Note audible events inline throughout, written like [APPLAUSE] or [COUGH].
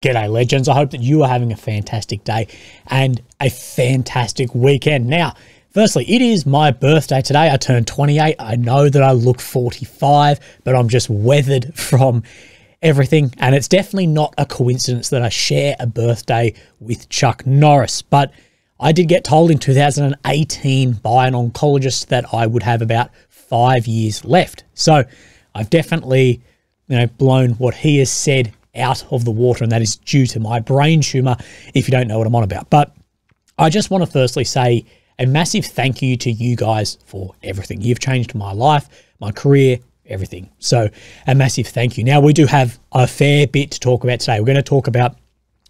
G'day, legends. I hope that you are having a fantastic day and a fantastic weekend. Now, firstly, it is my birthday today. I turned 28. I know that I look 45, but I'm just weathered [LAUGHS] from everything. And it's definitely not a coincidence that I share a birthday with Chuck Norris. But I did get told in 2018 by an oncologist that I would have about five years left. So I've definitely, you know, blown what he has said out of the water, and that is due to my brain tumor, if you don't know what I'm on about. But I just want to firstly say a massive thank you to you guys for everything. You've changed my life, my career, everything. So, a massive thank you. Now, we do have a fair bit to talk about today. We're going to talk about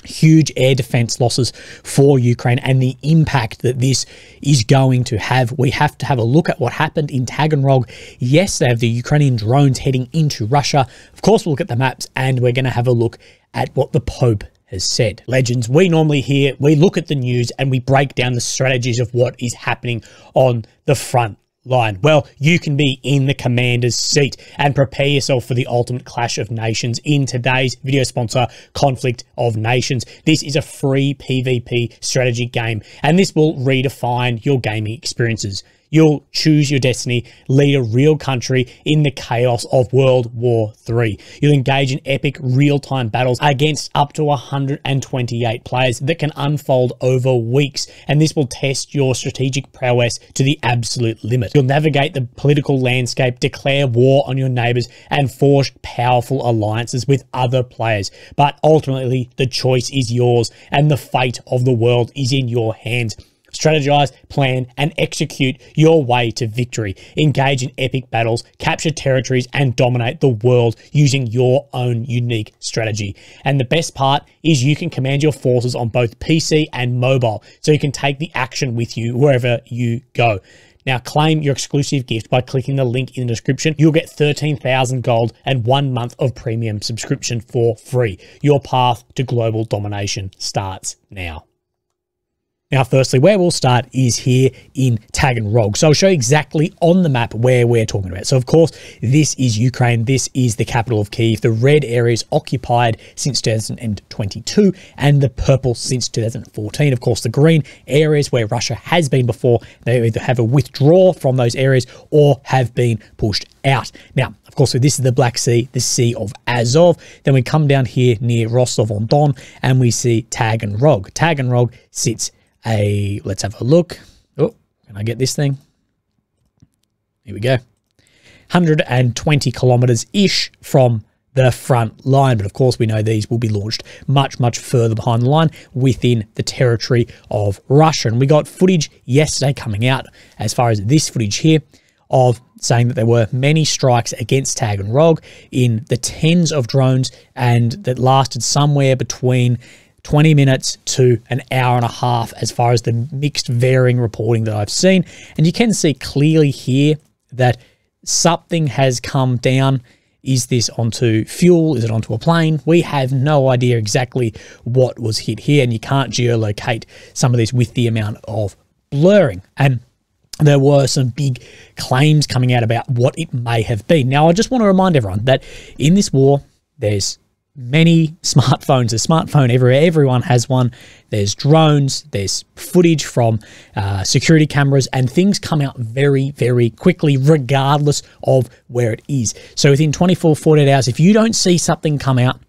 huge air defense losses for Ukraine and the impact that this is going to have. We have to have a look at what happened in Taganrog yesterday of the Ukrainian drones heading into Russia. Of course, we'll look at the maps and we're going to have a look at what the Pope has said. Legends, we normally hear, we look at the news and we break down the strategies of what is happening on the front line? Well, you can be in the commander's seat and prepare yourself for the ultimate clash of nations in today's video sponsor, Conflict of Nations. This is a free PvP strategy game, and this will redefine your gaming experiences. You'll choose your destiny, lead a real country in the chaos of World War III. You'll engage in epic real time battles against up to 128 players that can unfold over weeks, and this will test your strategic prowess to the absolute limit. You'll navigate the political landscape, declare war on your neighbors, and forge powerful alliances with other players. But ultimately, the choice is yours, and the fate of the world is in your hands. Strategize, plan, and execute your way to victory. Engage in epic battles, capture territories, and dominate the world using your own unique strategy. And the best part is you can command your forces on both PC and mobile, so you can take the action with you wherever you go. Now, claim your exclusive gift by clicking the link in the description. You'll get 13,000 gold and one month of premium subscription for free. Your path to global domination starts now. Now, firstly, where we'll start is here in Taganrog. So I'll show you exactly on the map where we're talking about. So, of course, this is Ukraine. This is the capital of Kiev. The red area is occupied since 2022 and the purple since 2014. Of course, the green areas where Russia has been before, they either have a withdrawal from those areas or have been pushed out. Now, of course, so this is the Black Sea, the Sea of Azov. Then we come down here near Rostov-on-Don and we see Taganrog. Taganrog sits a, let's have a look. Oh, can I get this thing? Here we go. 120 kilometers ish from the front line. But of course, we know these will be launched much, much further behind the line within the territory of Russia. And we got footage yesterday coming out as far as this footage here of saying that there were many strikes against Taganrog in the tens of drones and that lasted somewhere between 20 minutes to an hour and a half as far as the mixed varying reporting that I've seen. And you can see clearly here that something has come down. Is this onto fuel? Is it onto a plane? We have no idea exactly what was hit here, and you can't geolocate some of this with the amount of blurring. And there were some big claims coming out about what it may have been. Now, I just want to remind everyone that in this war, there's many smartphones. A smartphone everywhere. Everyone has one. There's drones. There's footage from uh, security cameras, and things come out very, very quickly, regardless of where it is. So within 24, 48 hours, if you don't see something come out,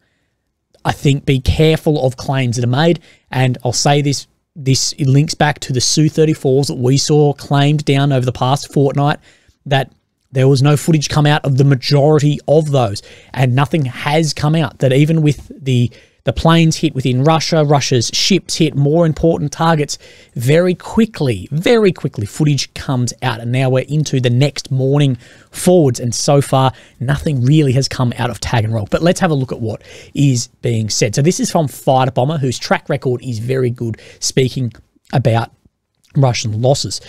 I think be careful of claims that are made. And I'll say this. This links back to the Su-34s that we saw claimed down over the past fortnight that there was no footage come out of the majority of those, and nothing has come out that even with the the planes hit within Russia, Russia's ships hit more important targets very quickly, very quickly. Footage comes out, and now we're into the next morning forwards, and so far nothing really has come out of Taganrog. But let's have a look at what is being said. So this is from Fighter Bomber, whose track record is very good, speaking about Russian losses.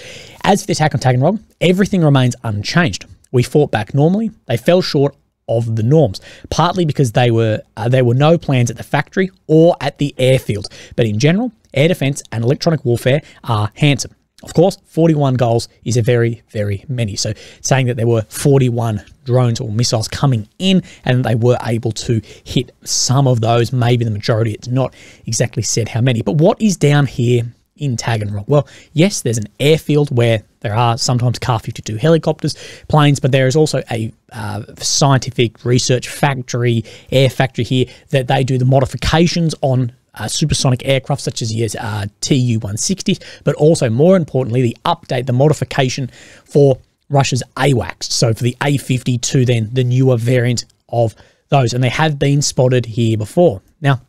As for the attack on Taganrog, everything remains unchanged. We fought back normally. They fell short of the norms, partly because they were uh, there were no plans at the factory or at the airfield. But in general, air defense and electronic warfare are handsome. Of course, 41 goals is a very, very many. So saying that there were 41 drones or missiles coming in and they were able to hit some of those, maybe the majority, it's not exactly said how many. But what is down here in Taganrog? Well, yes, there's an airfield where there are sometimes Ka-52 helicopters, planes, but there is also a uh, scientific research factory, air factory here that they do the modifications on uh, supersonic aircraft such as the uh, Tu-160, but also more importantly, the update, the modification for Russia's AWACS. So for the A 52, then the newer variant of those, and they have been spotted here before. Now,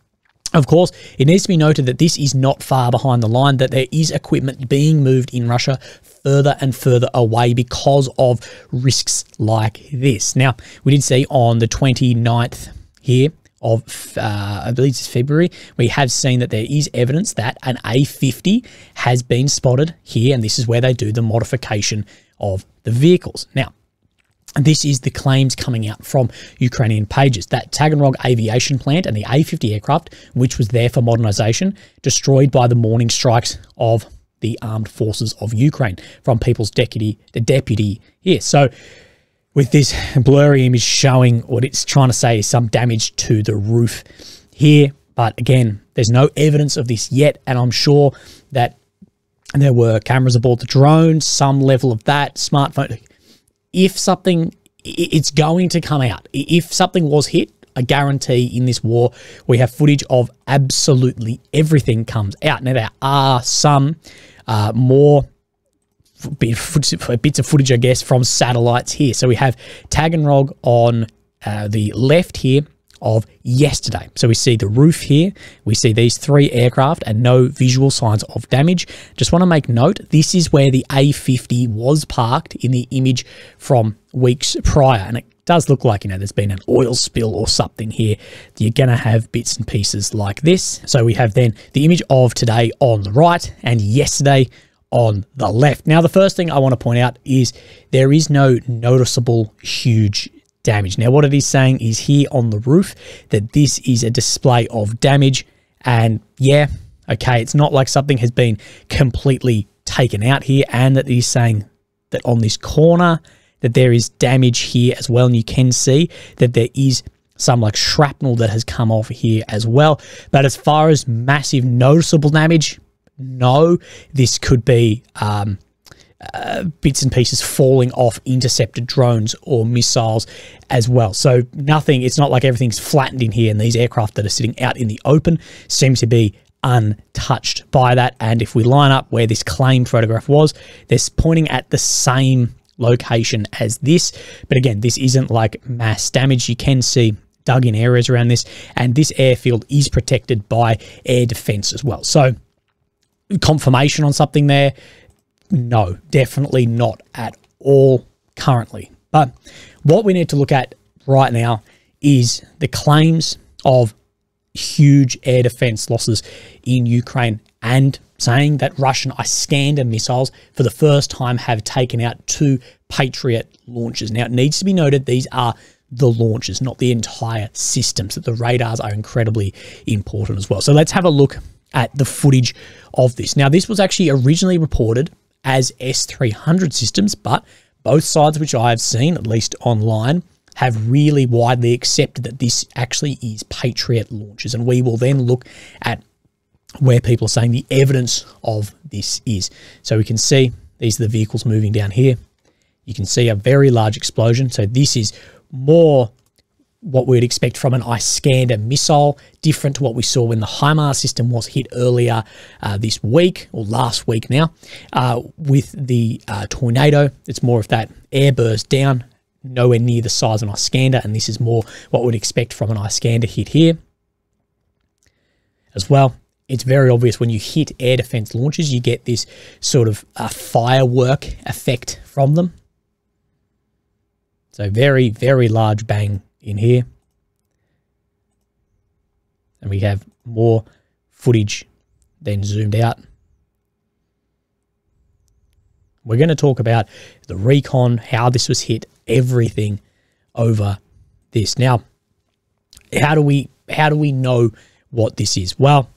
of course, it needs to be noted that this is not far behind the line, that there is equipment being moved in Russia further and further away because of risks like this. Now, we did see on the 29th here of, uh, I believe it's February, we have seen that there is evidence that an A50 has been spotted here, and this is where they do the modification of the vehicles. Now, this is the claims coming out from Ukrainian pages that Taganrog aviation plant and the A50 aircraft, which was there for modernization, destroyed by the morning strikes of the armed forces of Ukraine from People's Deputy, the deputy here. So with this blurry image showing what it's trying to say is some damage to the roof here. But again, there's no evidence of this yet. And I'm sure that there were cameras aboard the drone, some level of that, smartphone. If something, it's going to come out. If something was hit, I guarantee in this war, we have footage of absolutely everything comes out. Now, there are some uh, more bits of footage, I guess, from satellites here. So we have Taganrog on uh, the left here of yesterday. So we see the roof here, we see these three aircraft and no visual signs of damage. Just want to make note, this is where the A50 was parked in the image from weeks prior. And it does look like, you know, there's been an oil spill or something here. You're going to have bits and pieces like this. So we have then the image of today on the right and yesterday on the left. Now, the first thing I want to point out is there is no noticeable huge damage. Now, what it is saying is here on the roof that this is a display of damage. And yeah, okay, it's not like something has been completely taken out here and that that is saying that on this corner that there is damage here as well. And you can see that there is some like shrapnel that has come off here as well. But as far as massive noticeable damage, no, this could be um, uh, bits and pieces falling off intercepted drones or missiles as well. So nothing, it's not like everything's flattened in here and these aircraft that are sitting out in the open seem to be untouched by that. And if we line up where this claim photograph was, they're pointing at the same location as this. But again, this isn't like mass damage. You can see dug in areas around this and this airfield is protected by air defense as well. So confirmation on something there? No, definitely not at all currently. But what we need to look at right now is the claims of huge air defense losses in Ukraine and saying that Russian Iskander missiles for the first time have taken out two Patriot launches. Now, it needs to be noted these are the launches, not the entire systems, that the radars are incredibly important as well. So let's have a look at the footage of this. Now, this was actually originally reported as S300 systems, but both sides, which I have seen, at least online, have really widely accepted that this actually is Patriot launches. And we will then look at where people are saying the evidence of this is. So we can see these are the vehicles moving down here. You can see a very large explosion. So this is more what we'd expect from an Iskander missile, different to what we saw when the HIMARS system was hit earlier uh, this week, or last week now, uh, with the uh, Tornado. It's more of that air burst down, nowhere near the size of an Iskander, and this is more what we'd expect from an Iskander hit here. As well, it's very obvious when you hit air defense launches, you get this sort of uh, firework effect from them. So very, very large bang in here. And we have more footage then zoomed out. We're going to talk about the recon, how this was hit, everything over this. Now, how do we how do we know what this is? Well,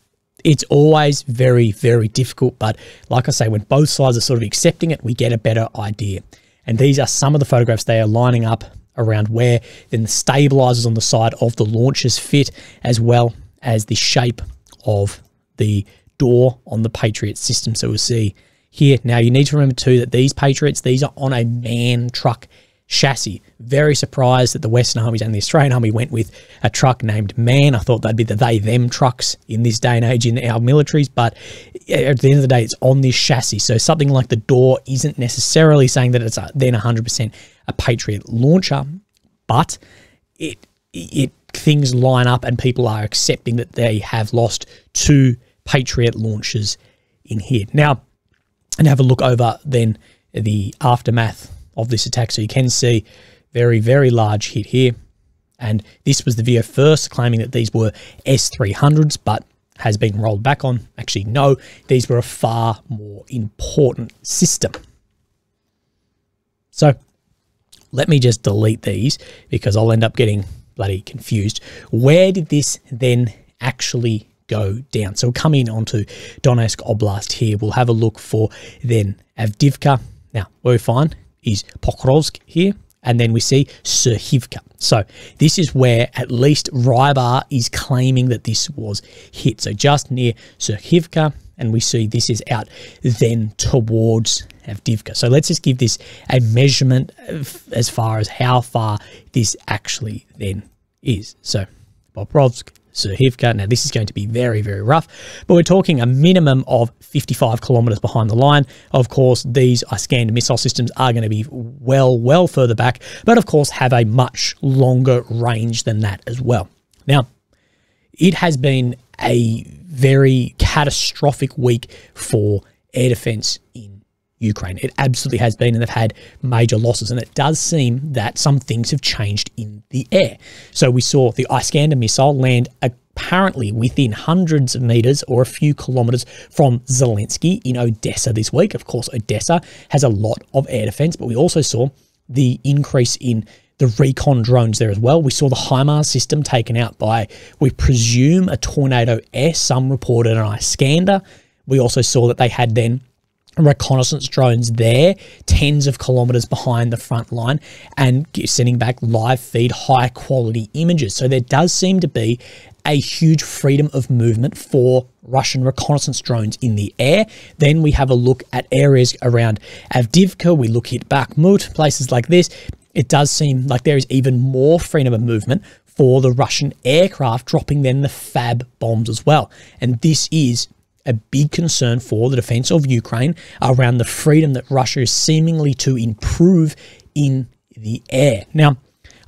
it's always very, very difficult. But like I say, when both sides are sort of accepting it, we get a better idea. And these are some of the photographs they are lining up around where then the stabilizers on the side of the launchers fit, as well as the shape of the door on the Patriot system. So we'll see here. Now you need to remember too that these Patriots, these are on a MAN truck chassis. Very surprised that the Western Armies and the Australian Army went with a truck named MAN. I thought that'd be the they them trucks in this day and age in our militaries, but at the end of the day, it's on this chassis. So something like the door isn't necessarily saying that it's a, then 100% a Patriot launcher, but it it things line up and people are accepting that they have lost two Patriot launchers in here. Now, and have a look over then the aftermath of this attack. So you can see very, very large hit here. And this was the video first claiming that these were S300s, but has been rolled back on. Actually, no, these were a far more important system. So let me just delete these because I'll end up getting bloody confused. Where did this then actually go down? So in onto Donetsk Oblast here. We'll have a look for then Avdiivka. Now, where we find is Pokrovsk here, and then we see Serhivka. So this is where at least Rybar is claiming that this was hit. So just near Serhivka, and we see this is out then towards Avdiivka. So let's just give this a measurement as far as how far this actually then is. So Pokrovsk, Serhivka. Now, this is going to be very, very rough, but we're talking a minimum of 55 kilometers behind the line. Of course, these Iskander missile systems are going to be well, well further back, but of course have a much longer range than that as well. Now, it has been a very catastrophic week for air defense in Ukraine. It absolutely has been, and they've had major losses. And it does seem that some things have changed in the air. So we saw the Iskander missile land apparently within hundreds of meters or a few kilometers from Zelensky in Odessa this week. Of course, Odessa has a lot of air defense, but we also saw the increase in the recon drones there as well. We saw the HIMARS system taken out by, we presume, a Tornado S. Some reported an Iskander. We also saw that they had then reconnaissance drones there, tens of kilometers behind the front line, and sending back live feed, high quality images. So there does seem to be a huge freedom of movement for Russian reconnaissance drones in the air. Then we have a look at areas around Avdiivka. We look at Bakhmut, places like this. It does seem like there is even more freedom of movement for the Russian aircraft dropping then the FAB bombs as well. And this is a big concern for the defense of Ukraine around the freedom that Russia is seemingly to improve in the air. Now,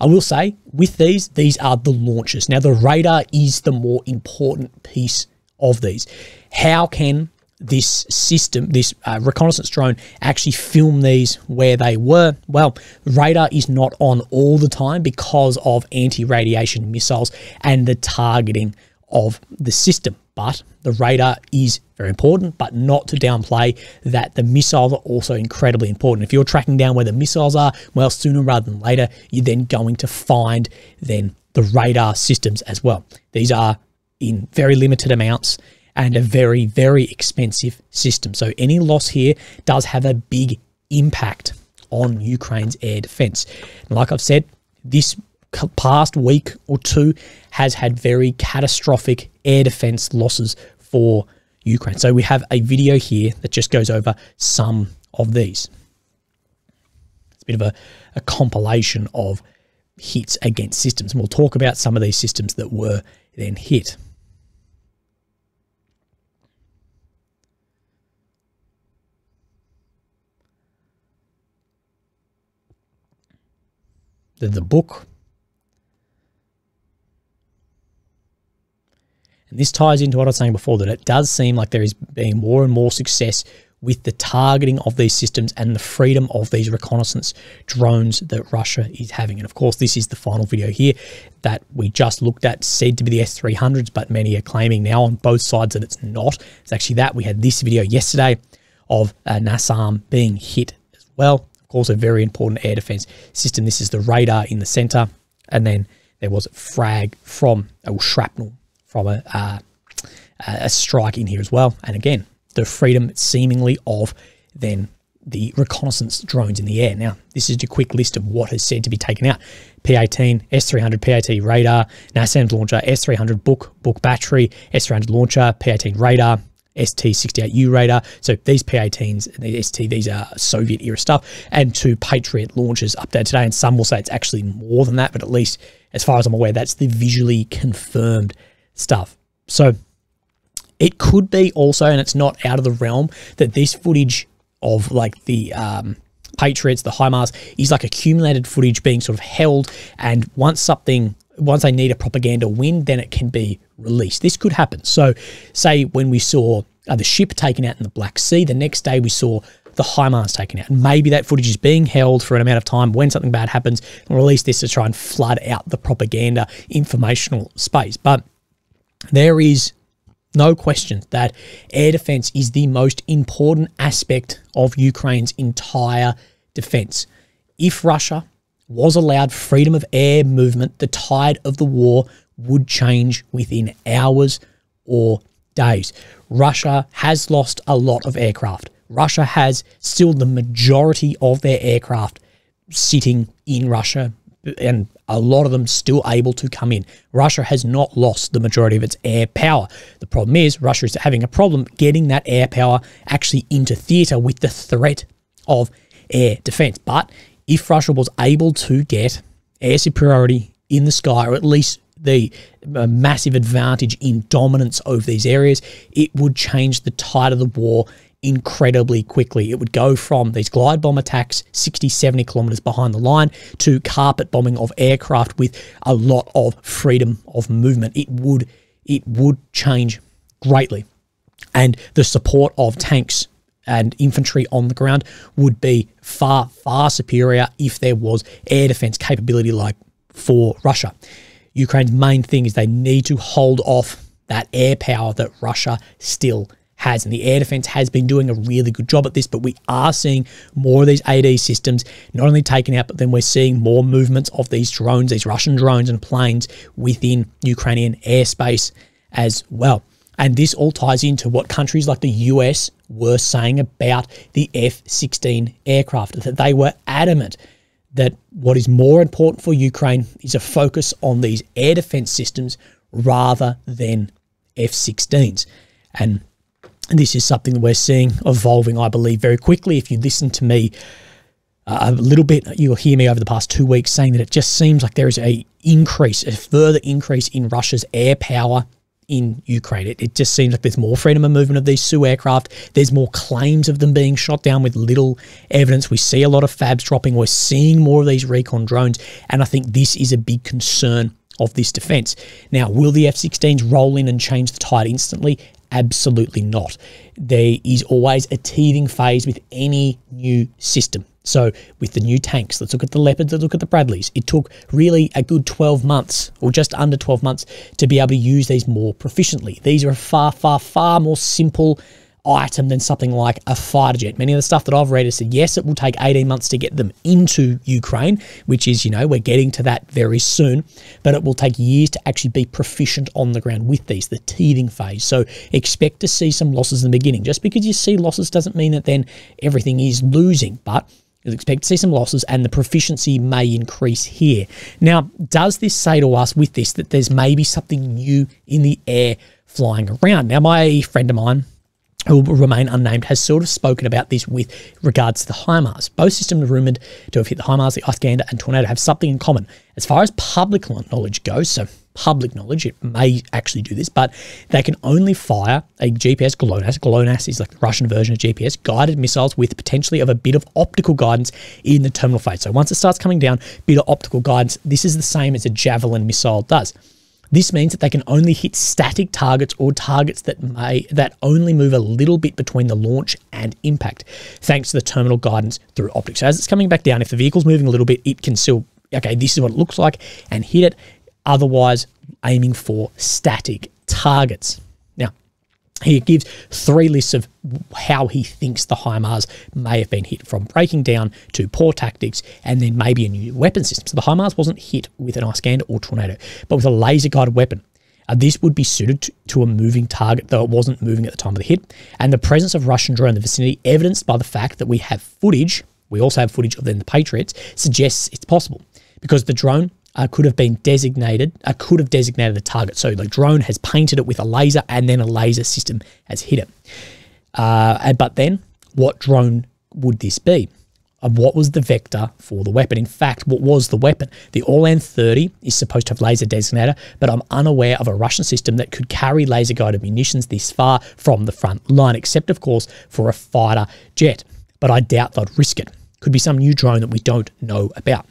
I will say with these, these are the launches. Now, the radar is the more important piece of these. How can this system, this uh, reconnaissance drone, actually film these where they were? Well, radar is not on all the time because of anti radiation missiles and the targeting of the system. But the radar is very important, but not to downplay that the missiles are also incredibly important. If you're tracking down where the missiles are, well, sooner rather than later, you're then going to find then the radar systems as well. These are in very limited amounts and a very, very expensive system. So any loss here does have a big impact on Ukraine's air defense. And like I've said, this past week or two has had very catastrophic air defense losses for Ukraine. So we have a video here that just goes over some of these. It's a bit of a, a compilation of hits against systems. And we'll talk about some of these systems that were then hit. The, the Buk And this ties into what I was saying before that it does seem like there is being more and more success with the targeting of these systems and the freedom of these reconnaissance drones that Russia is having. And of course, this is the final video here that we just looked at, said to be the S300s, but many are claiming now on both sides that it's not. It's actually that. We had this video yesterday of uh, NASAM being hit as well. Of course, a very important air defense system. This is the radar in the center. And then there was a frag from, or shrapnel from a, uh, a strike in here as well. And again, the freedom seemingly of then the reconnaissance drones in the air. Now, this is a quick list of what is said to be taken out. P-18, S-300 PAT radar, NASAMS launcher, S-300 Buk, Buk battery, S-300 launcher, P-18 radar, ST-68U radar. So these P-18s, the ST, these are Soviet era stuff, and two Patriot launchers updated today. And some will say it's actually more than that, but at least as far as I'm aware, that's the visually confirmed stuff. So it could be also, and it's not out of the realm, that this footage of like the um, Patriots, the HIMARS, is like accumulated footage being sort of held. And once something, once they need a propaganda win, then it can be released. This could happen. So, say when we saw uh, the ship taken out in the Black Sea, the next day we saw the HIMARS taken out. And maybe that footage is being held for an amount of time. When something bad happens, and release this to try and flood out the propaganda informational space. But there is no question that air defense is the most important aspect of Ukraine's entire defense. If Russia was allowed freedom of air movement, the tide of the war would change within hours or days. Russia has lost a lot of aircraft. Russia has still the majority of their aircraft sitting in Russia, and a lot of them still able to come in. Russia has not lost the majority of its air power. The problem is Russia is having a problem getting that air power actually into theatre with the threat of air defense. But if Russia was able to get air superiority in the sky, or at least the uh, massive advantage in dominance over these areas, it would change the tide of the war incredibly quickly. It would go from these glide bomb attacks 60, 70 kilometers behind the line to carpet bombing of aircraft with a lot of freedom of movement. It would it would change greatly. And the support of tanks and infantry on the ground would be far, far superior if there was air defense capability like for Russia. Ukraine's main thing is they need to hold off that air power that Russia still has. And the air defense has been doing a really good job at this, but we are seeing more of these AD systems not only taken out, but then we're seeing more movements of these drones, these Russian drones and planes within Ukrainian airspace as well. And this all ties into what countries like the US were saying about the F 16 aircraft, that they were adamant that what is more important for Ukraine is a focus on these air defense systems rather than F 16s. And this is something that we're seeing evolving, I believe, very quickly. If you listen to me uh, a little bit, you'll hear me over the past two weeks saying that it just seems like there is a increase, a further increase in Russia's air power in Ukraine. It, it just seems like there's more freedom of movement of these Su aircraft. There's more claims of them being shot down with little evidence. We see a lot of fabs dropping. We're seeing more of these recon drones. And I think this is a big concern of this defense. Now, will the F 16s roll in and change the tide instantly? Absolutely not. There is always a teething phase with any new system. So, with the new tanks, let's look at the Leopards, let's look at the Bradleys. It took really a good 12 months, or just under 12 months, to be able to use these more proficiently. These are far, far, far more simple item than something like a fighter jet. Many of the stuff that I've read has said, yes, it will take 18 months to get them into Ukraine, which is, you know, we're getting to that very soon, but it will take years to actually be proficient on the ground with these, the teething phase. So expect to see some losses in the beginning. Just because you see losses doesn't mean that then everything is losing, but you expect to see some losses and the proficiency may increase here. Now, does this say to us with this that there's maybe something new in the air flying around? Now, my friend of mine, who will remain unnamed, has sort of spoken about this with regards to the HIMARS. Both systems are rumoured to have hit the HIMARS, the Iskander, and Tornado have something in common. As far as public knowledge goes, so public knowledge, it may actually do this, but they can only fire a GPS GLONASS. GLONASS is like the Russian version of GPS, guided missiles with potentially of a bit of optical guidance in the terminal phase. So once it starts coming down, bit of optical guidance, this is the same as a Javelin missile does. This means that they can only hit static targets or targets that may that only move a little bit between the launch and impact, thanks to the terminal guidance through optics. So as it's coming back down, if the vehicle's moving a little bit, it can still okay, this is what it looks like, and hit it. Otherwise, aiming for static targets. He gives three lists of how he thinks the HIMARS may have been hit, from breaking down to poor tactics and then maybe a new weapon system. So the HIMARS wasn't hit with an Iskander or Tornado, but with a laser guided weapon. Uh, this would be suited to, to, a moving target, though it wasn't moving at the time of the hit. And the presence of Russian drone in the vicinity, evidenced by the fact that we have footage, we also have footage of then the Patriots, suggests it's possible because the drone uh, could have been designated, uh, could have designated the target. So the drone has painted it with a laser and then a laser system has hit it. Uh, but then, what drone would this be? And what was the vector for the weapon? In fact, what was the weapon? The Orlan 30 is supposed to have laser designator, but I'm unaware of a Russian system that could carry laser guided munitions this far from the front line, except, of course, for a fighter jet. But I doubt they'd risk it. Could be some new drone that we don't know about.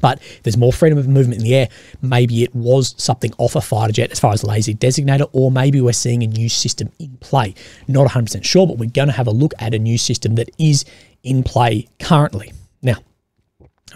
But there's more freedom of movement in the air. Maybe it was something off a fighter jet as far as laser designator, or maybe we're seeing a new system in play. Not 100% sure, but we're going to have a look at a new system that is in play currently. Now,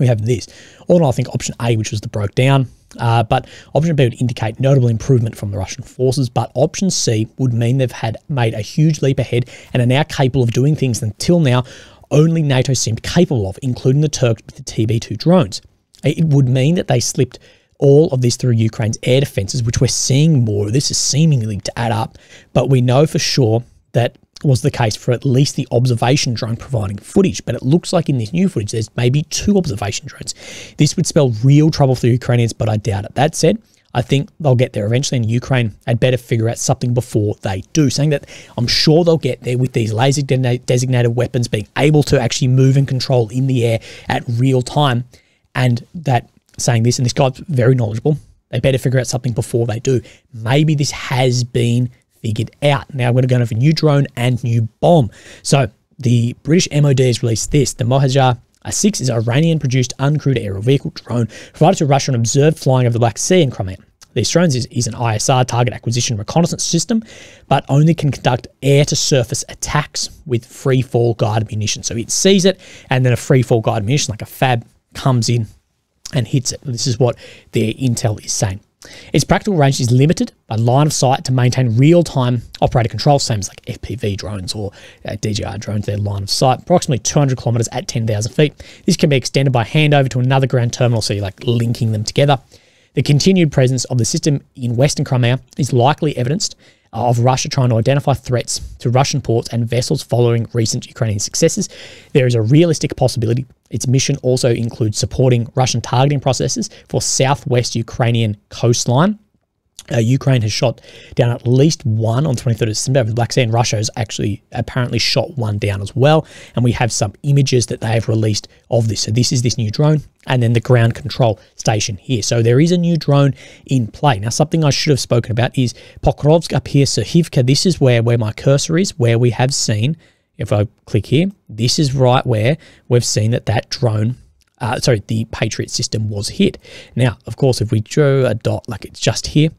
we have this. All in all, I think option A, which was the broke down, uh, but option B would indicate notable improvement from the Russian forces, but option C would mean they've had made a huge leap ahead and are now capable of doing things until now only NATO seemed capable of, including the Turks with the TB2 drones. It would mean that they slipped all of this through Ukraine's air defenses, which we're seeing more. This is seemingly to add up, but we know for sure that was the case for at least the observation drone providing footage. But it looks like in this new footage, there's maybe two observation drones. This would spell real trouble for the Ukrainians, but I doubt it. That said, I think they'll get there eventually, and Ukraine had better figure out something before they do. Saying that I'm sure they'll get there with these laser designated weapons being able to actually move and control in the air at real time and that saying this, and this guy's very knowledgeable, they better figure out something before they do. Maybe this has been figured out. Now we're going to have a new drone and new bomb. So the British MOD has released this. The Mohajer A6 is an Iranian-produced uncrewed aerial vehicle drone provided to Russia and observed flying over the Black Sea and Crimea. These drones is, is an ISR target acquisition reconnaissance system, but only can conduct air-to-surface attacks with free fall guided munition. So it sees it, and then a free fall guided munition, like a FAB comes in and hits it. This is what their intel is saying. Its practical range is limited by line of sight to maintain real-time operator control, same as like FPV drones or uh, DJI drones, their line of sight, approximately 200 kilometers at 10,000 feet. This can be extended by handover to another ground terminal, so you're like linking them together. The continued presence of the system in Western Crimea is likely evidenced of Russia trying to identify threats to Russian ports and vessels following recent Ukrainian successes. There is a realistic possibility its mission also includes supporting Russian targeting processes for southwest Ukrainian coastline uh, Ukraine has shot down at least one on 23rd of December the Black Sea, and Russia has actually apparently shot one down as well. And we have some images that they have released of this. So this is this new drone, and then the ground control station here. So there is a new drone in play. Now, something I should have spoken about is Pokrovsk up here, Serhivka. This is where, where my cursor is, where we have seen, if I click here, this is right where we've seen that that drone uh, sorry, the Patriot system was hit. Now, of course, if we drew a dot like it's just here,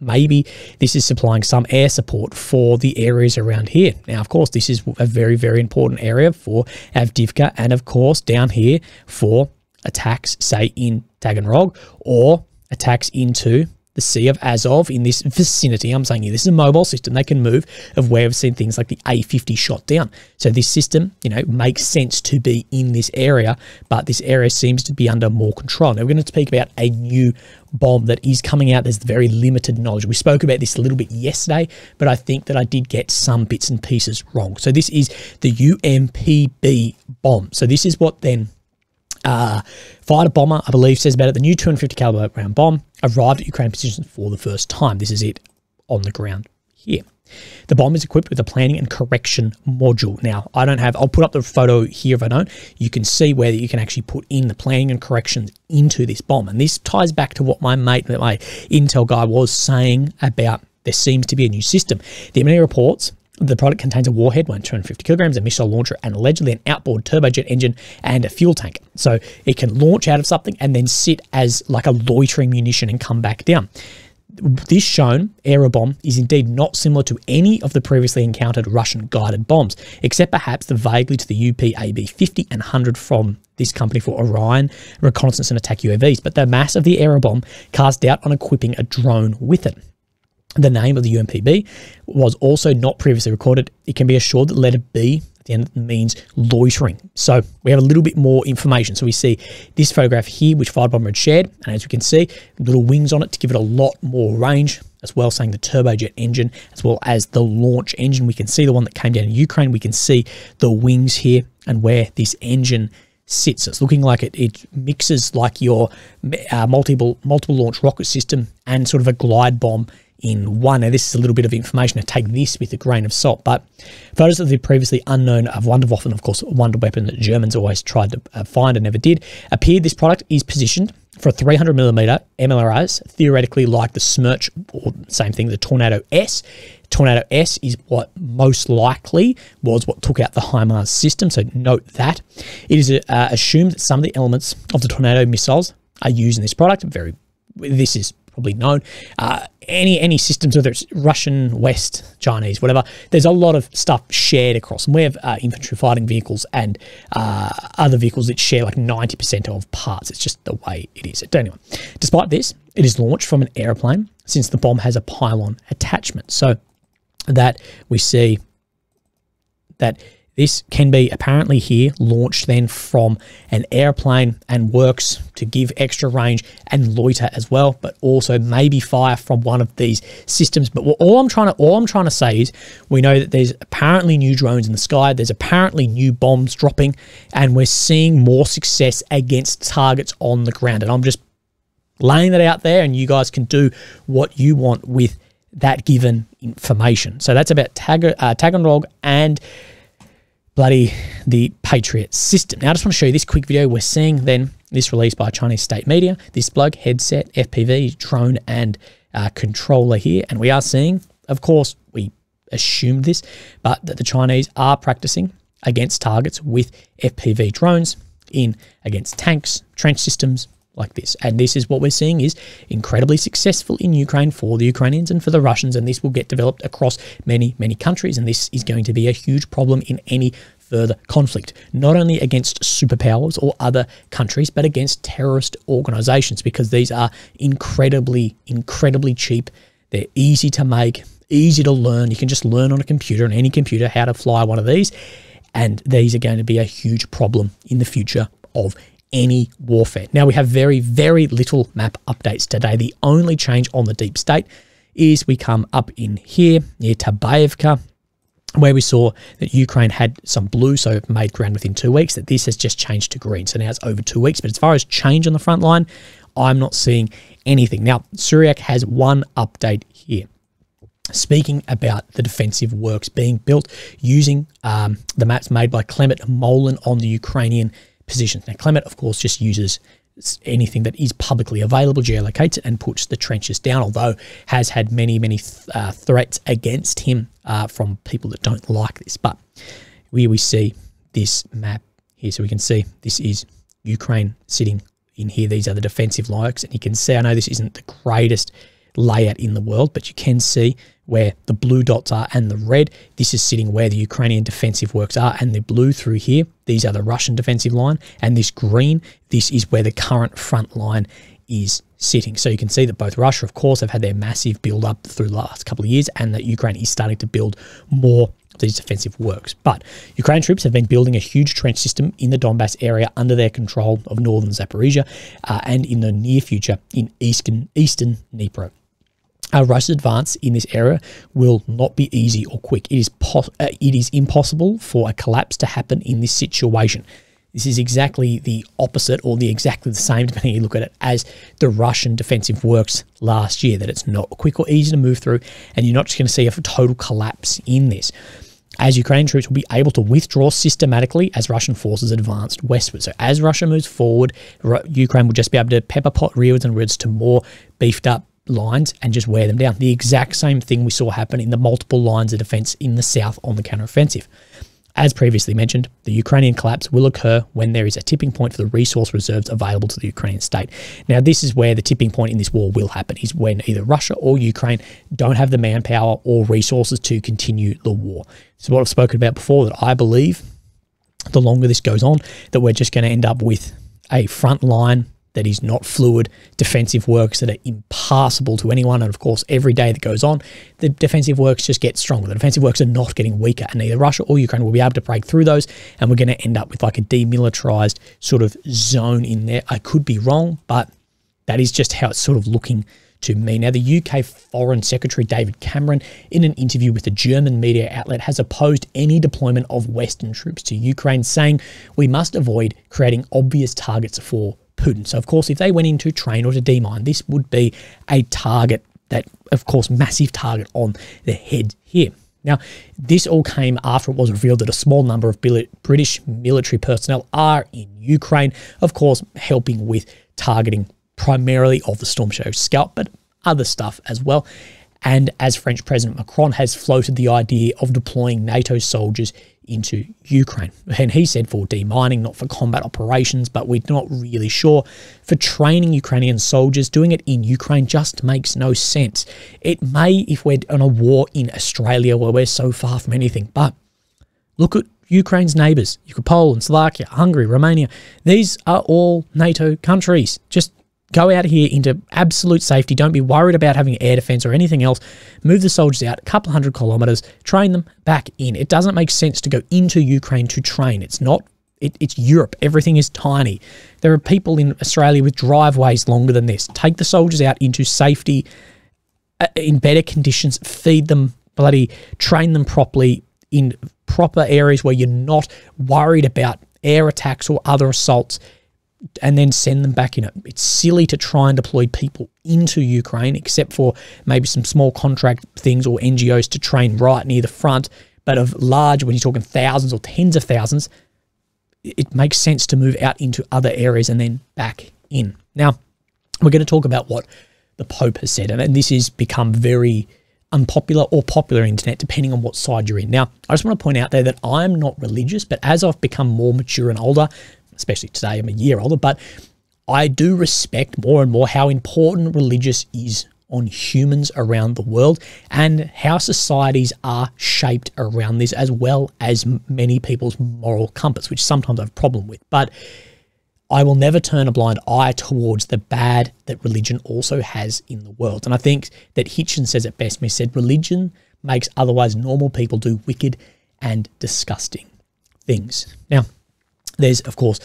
maybe this is supplying some air support for the areas around here. Now, of course, this is a very, very important area for Avdiivka and, of course, down here for attacks, say, in Taganrog or attacks into the Sea of Azov in this vicinity. I'm saying here, this is a mobile system. They can move of where we've seen things like the A50 shot down. So this system, you know, makes sense to be in this area, but this area seems to be under more control. Now we're going to speak about a new bomb that is coming out. There's very limited knowledge. We spoke about this a little bit yesterday, but I think that I did get some bits and pieces wrong. So this is the UMPB bomb. So this is what then uh, fighter bomber, I believe, says about it. The new 250 caliber round bomb arrived at Ukraine positions for the first time. This is it on the ground here. The bomb is equipped with a planning and correction module. Now, I don't have, I'll put up the photo here if I don't. You can see where you can actually put in the planning and corrections into this bomb. And this ties back to what my mate, my Intel guy was saying about there seems to be a new system. The many reports the product contains a warhead, weighing 250 kilograms, a missile launcher, and allegedly an outboard turbojet engine and a fuel tank. So it can launch out of something and then sit as like a loitering munition and come back down. This shown bomb is indeed not similar to any of the previously encountered Russian guided bombs, except perhaps the vaguely to the UPAB 50 and 100 from this company for Orion reconnaissance and attack UAVs. But the mass of the bomb cast doubt on equipping a drone with it. The name of the UMPB was also not previously recorded. It can be assured that letter B, at the end means loitering. So we have a little bit more information. So we see this photograph here, which Fighter Bomber had shared, and as you can see, little wings on it to give it a lot more range, as well saying the turbojet engine, as well as the launch engine. We can see the one that came down in Ukraine. We can see the wings here and where this engine sits. It's looking like it, it mixes like your uh, multiple multiple launch rocket system and sort of a glide bomb in one. Now, this is a little bit of information to take this with a grain of salt, but photos of the previously unknown of Wunderwaffen, of course, wonder weapon that Germans always tried to uh, find and never did, appeared this product is positioned for a 300 millimeter MLRS, theoretically like the Smerch or same thing, the Tornado S. Tornado S is what most likely was what took out the HIMARS system, so note that. It is uh, assumed that some of the elements of the Tornado missiles are used in this product. Very, this is probably known. Uh, any any systems, whether it's Russian, West, Chinese, whatever, there's a lot of stuff shared across. And we have uh, infantry fighting vehicles and uh, other vehicles that share like 90% of parts. It's just the way it is. Anyway, despite this, it is launched from an airplane since the bomb has a pylon attachment. So that we see that this can be apparently here launched then from an airplane and works to give extra range and loiter as well, but also maybe fire from one of these systems. But all I'm trying to all I'm trying to say is we know that there's apparently new drones in the sky, there's apparently new bombs dropping, and we're seeing more success against targets on the ground. And I'm just laying that out there, and you guys can do what you want with that given information. So that's about Tag, uh, Taganrog and bloody the Patriot system. Now, I just want to show you this quick video. We're seeing then this released by Chinese state media, this plug, headset, FPV, drone, and uh, controller here. And we are seeing, of course, we assumed this, but that the Chinese are practicing against targets with FPV drones in against tanks, trench systems, like this. And this is what we're seeing is incredibly successful in Ukraine for the Ukrainians and for the Russians. And this will get developed across many, many countries. And this is going to be a huge problem in any further conflict, not only against superpowers or other countries, but against terrorist organizations, because these are incredibly, incredibly cheap. They're easy to make, easy to learn. You can just learn on a computer, on any computer, how to fly one of these. And these are going to be a huge problem in the future of any warfare. Now, we have very, very little map updates today. The only change on the deep state is we come up in here near Tabaevka, where we saw that Ukraine had some blue, so made ground within two weeks, that this has just changed to green. So now it's over two weeks. But as far as change on the front line, I'm not seeing anything. Now, Suriyak has one update here. Speaking about the defensive works being built using um, the maps made by Clement Molin on the Ukrainian positions. Now, Clement, of course, just uses anything that is publicly available, geolocates it, and puts the trenches down, although has had many, many th uh, threats against him uh, from people that don't like this. But here we see this map here. So we can see this is Ukraine sitting in here. These are the defensive likes. And you can see, I know this isn't the greatest layout in the world, but you can see where the blue dots are and the red. This is sitting where the Ukrainian defensive works are and the blue through here. These are the Russian defensive line and this green, this is where the current front line is sitting. So you can see that both Russia, of course, have had their massive build up through the last couple of years and that Ukraine is starting to build more of these defensive works. But Ukraine troops have been building a huge trench system in the Donbass area under their control of northern Zaporizhia uh, and in the near future in eastern, eastern Dnipro. A Russia's advance in this area will not be easy or quick. It is uh, it is impossible for a collapse to happen in this situation. This is exactly the opposite, or the exactly the same, [LAUGHS] depending on you look at it, as the Russian defensive works last year. That it's not quick or easy to move through, and you're not just going to see a total collapse in this. As Ukrainian troops will be able to withdraw systematically as Russian forces advanced westward. So as Russia moves forward, Ukraine will just be able to pepper pot rearwards and rearwards to more beefed up lines and just wear them down. The exact same thing we saw happen in the multiple lines of defense in the south on the counteroffensive. As previously mentioned, the Ukrainian collapse will occur when there is a tipping point for the resource reserves available to the Ukrainian state. Now, this is where the tipping point in this war will happen, is when either Russia or Ukraine don't have the manpower or resources to continue the war. Is what I've spoken about before, that I believe the longer this goes on, that we're just going to end up with a front line that is not fluid, defensive works that are impassable to anyone. And of course, every day that goes on, the defensive works just get stronger. The defensive works are not getting weaker, and neither Russia or Ukraine will be able to break through those. And we're going to end up with like a demilitarized sort of zone in there. I could be wrong, but that is just how it's sort of looking to me. Now, the UK Foreign Secretary David Cameron, in an interview with a German media outlet, has opposed any deployment of Western troops to Ukraine, saying we must avoid creating obvious targets for Putin. So, of course, if they went in to train or to demine, this would be a target that, of course, massive target on the head here. Now, this all came after it was revealed that a small number of British military personnel are in Ukraine, of course, helping with targeting primarily of the Storm Shadow Scalp, but other stuff as well. And as French President Macron has floated the idea of deploying NATO soldiers into Ukraine. And he said for demining, not for combat operations, but we're not really sure. For training Ukrainian soldiers, doing it in Ukraine just makes no sense. It may if we're on a war in Australia where we're so far from anything, but look at Ukraine's neighbours. You could Poland, Slovakia, Hungary, Romania. These are all NATO countries. Just Go out here into absolute safety. Don't be worried about having air defense or anything else. Move the soldiers out a couple hundred kilometers, train them back in. It doesn't make sense to go into Ukraine to train. It's not it, it's Europe. Everything is tiny. There are people in Australia with driveways longer than this. Take the soldiers out into safety, uh, in better conditions, feed them, bloody train them properly in proper areas where you're not worried about air attacks or other assaults and then send them back in it. It's silly to try and deploy people into Ukraine, except for maybe some small contract things or NGOs to train right near the front. But of large, when you're talking thousands or tens of thousands, it makes sense to move out into other areas and then back in. Now, we're going to talk about what the Pope has said, and this has become very unpopular or popular internet, depending on what side you're in. Now, I just want to point out there that I'm not religious, but as I've become more mature and older, especially today, I'm a year older, but I do respect more and more how important religious is on humans around the world and how societies are shaped around this, as well as many people's moral compass, which sometimes I have a problem with. But I will never turn a blind eye towards the bad that religion also has in the world. And I think that Hitchens says it best. He said, religion makes otherwise normal people do wicked and disgusting things. Now, there's, of course,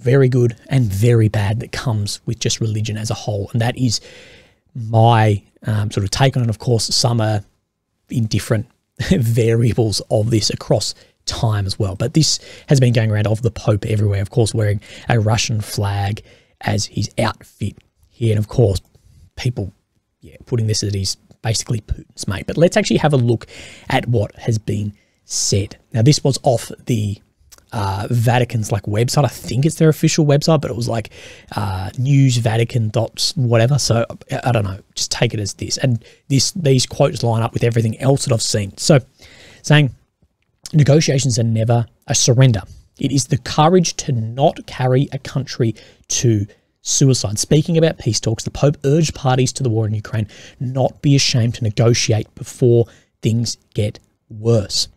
very good and very bad that comes with just religion as a whole. And that is my um, sort of take on it. Of course, some are in different [LAUGHS] variables of this across time as well. But this has been going around of the Pope everywhere, of course, wearing a Russian flag as his outfit here. And of course, people yeah, putting this as he's basically Putin's mate. But let's actually have a look at what has been said. Now, this was off the uh, Vatican's like website. I think it's their official website, but it was like uh, News Vatican dots whatever. So I don't know. Just take it as this. And this these quotes line up with everything else that I've seen. So saying negotiations are never a surrender. It is the courage to not carry a country to suicide. Speaking about peace talks, the Pope urged parties to the war in Ukraine not be ashamed to negotiate before things get worse.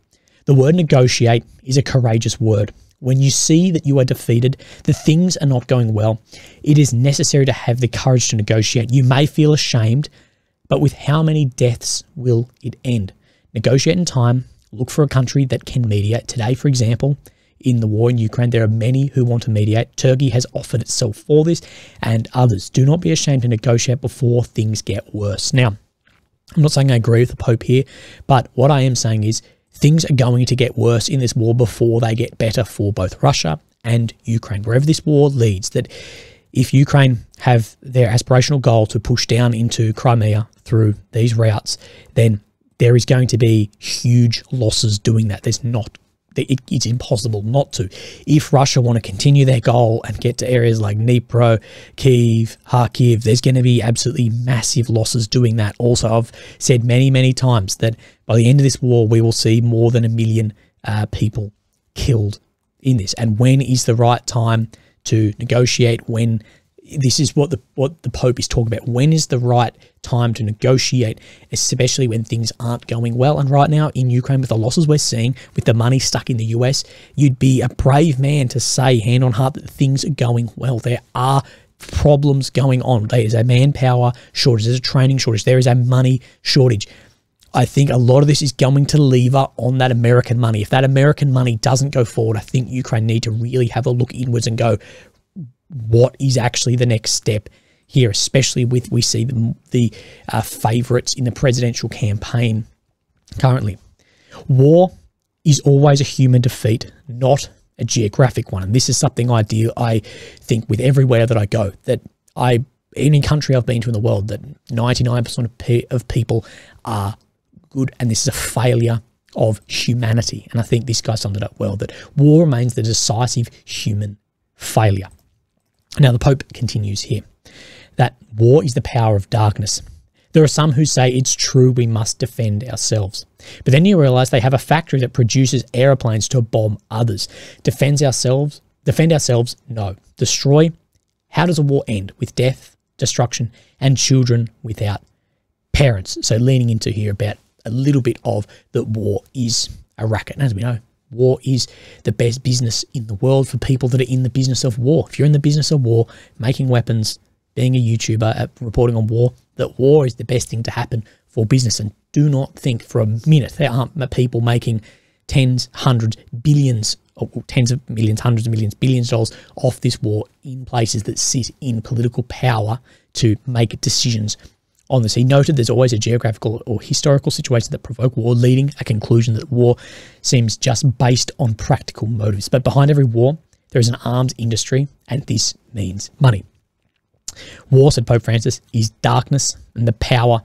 The word negotiate is a courageous word. When you see that you are defeated, the things are not going well, it is necessary to have the courage to negotiate. You may feel ashamed, but with how many deaths will it end? Negotiate in time, look for a country that can mediate. Today, for example, in the war in Ukraine, there are many who want to mediate. Turkey has offered itself for this, and others. Do not be ashamed to negotiate before things get worse. Now, I'm not saying I agree with the Pope here, but what I am saying is things are going to get worse in this war before they get better for both Russia and Ukraine. Wherever this war leads, that if Ukraine have their aspirational goal to push down into Crimea through these routes, then there is going to be huge losses doing that. There's not it, it's impossible not to. If Russia want to continue their goal and get to areas like Dnipro, Kiev, Kharkiv, there's going to be absolutely massive losses doing that. Also, I've said many, many times that by the end of this war, we will see more than a million uh, people killed in this. And when is the right time to negotiate? When this is what the what the Pope is talking about. When is the right time to negotiate, especially when things aren't going well? And right now in Ukraine, with the losses we're seeing, with the money stuck in the US, you'd be a brave man to say, hand on heart, that things are going well. There are problems going on. There is a manpower shortage, there's a training shortage, there is a money shortage. I think a lot of this is going to lever on that American money. If that American money doesn't go forward, I think Ukraine need to really have a look inwards and go, what is actually the next step here, especially with we see the, the uh, favourites in the presidential campaign currently. War is always a human defeat, not a geographic one. And this is something I do, I think with everywhere that I go, that I, any country I've been to in the world, that 99% of, of people are good. And this is a failure of humanity. And I think this guy summed it up well, that war remains the decisive human failure. Now, the Pope continues here that war is the power of darkness. There are some who say it's true we must defend ourselves. But then you realize they have a factory that produces aeroplanes to bomb others. Defends ourselves? Defend ourselves? No. Destroy? How does a war end? With death, destruction, and children without parents. So leaning into here about a little bit of that war is a racket. And as we know, war is the best business in the world for people that are in the business of war. If you're in the business of war, making weapons, being a YouTuber, uh, reporting on war, that war is the best thing to happen for business. And do not think for a minute there aren't people making tens, hundreds, billions, or tens of millions, hundreds of millions, billions of dollars off this war in places that sit in political power to make decisions on this. He noted there's always a geographical or historical situation that provoke war, leading a conclusion that war seems just based on practical motives. But behind every war, there is an arms industry, and this means money. War, said Pope Francis, is darkness and the power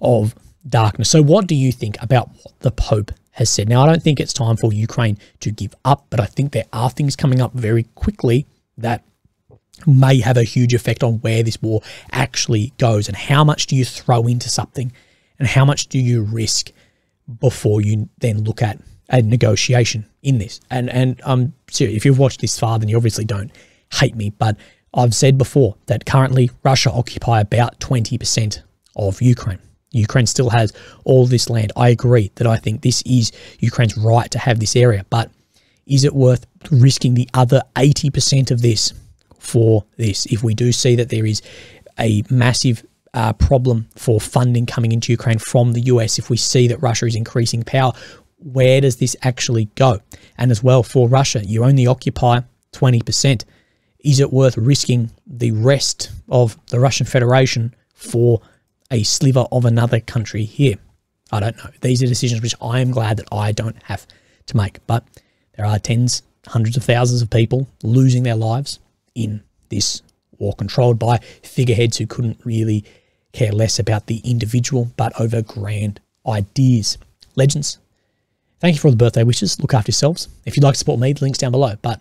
of darkness. So, what do you think about what the Pope has said? Now, I don't think it's time for Ukraine to give up, but I think there are things coming up very quickly that may have a huge effect on where this war actually goes and how much do you throw into something and how much do you risk before you then look at a negotiation in this. And and um serious, if you've watched this far, then you obviously don't hate me, but I've said before that currently Russia occupy about 20% of Ukraine. Ukraine still has all this land. I agree that I think this is Ukraine's right to have this area, but is it worth risking the other 80% of this for this? If we do see that there is a massive uh, problem for funding coming into Ukraine from the US, if we see that Russia is increasing power, where does this actually go? And as well, for Russia, you only occupy 20% is it worth risking the rest of the Russian Federation for a sliver of another country here? I don't know. These are decisions which I am glad that I don't have to make. But there are tens, hundreds of thousands of people losing their lives in this war, controlled by figureheads who couldn't really care less about the individual, but over grand ideas. Legends, thank you for all the birthday wishes. Look after yourselves. If you'd like to support me, the link's down below. But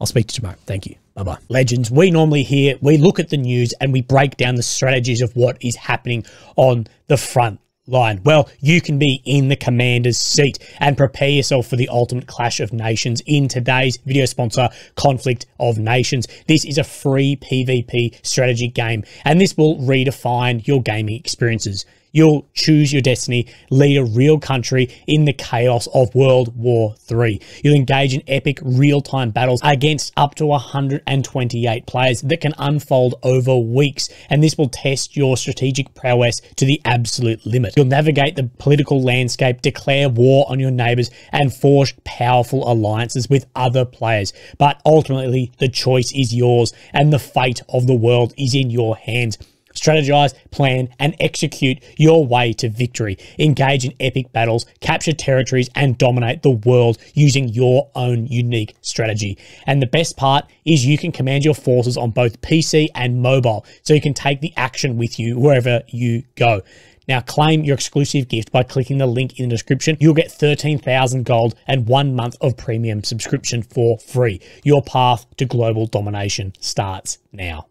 I'll speak to you tomorrow. Thank you. Bye bye. Legends, we normally hear, we look at the news and we break down the strategies of what is happening on the front line. Well, you can be in the commander's seat and prepare yourself for the ultimate clash of nations in today's video sponsor, Conflict of Nations. This is a free PvP strategy game and this will redefine your gaming experiences. You'll choose your destiny, lead a real country in the chaos of World War III. You'll engage in epic real-time battles against up to 128 players that can unfold over weeks, and this will test your strategic prowess to the absolute limit. You'll navigate the political landscape, declare war on your neighbors, and forge powerful alliances with other players. But ultimately, the choice is yours, and the fate of the world is in your hands strategize, plan, and execute your way to victory. Engage in epic battles, capture territories, and dominate the world using your own unique strategy. And the best part is you can command your forces on both PC and mobile, so you can take the action with you wherever you go. Now claim your exclusive gift by clicking the link in the description. You'll get 13,000 gold and one month of premium subscription for free. Your path to global domination starts now.